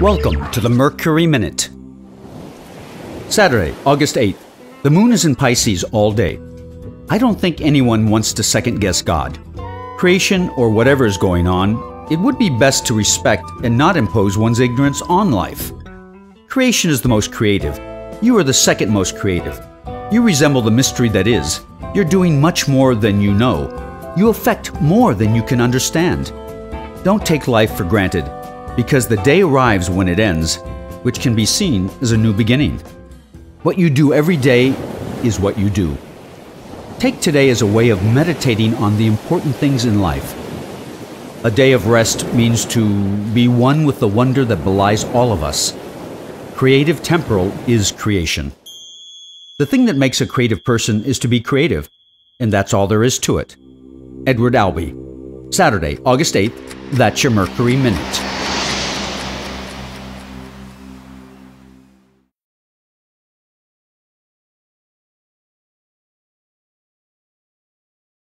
Welcome to the Mercury Minute. Saturday, August 8th. The moon is in Pisces all day. I don't think anyone wants to second guess God. Creation or whatever is going on, it would be best to respect and not impose one's ignorance on life. Creation is the most creative. You are the second most creative. You resemble the mystery that is. You're doing much more than you know. You affect more than you can understand. Don't take life for granted, because the day arrives when it ends, which can be seen as a new beginning. What you do every day is what you do. Take today as a way of meditating on the important things in life. A day of rest means to be one with the wonder that belies all of us. Creative temporal is creation. The thing that makes a creative person is to be creative, and that's all there is to it. Edward Albee. Saturday, August 8th, that's your Mercury Minute.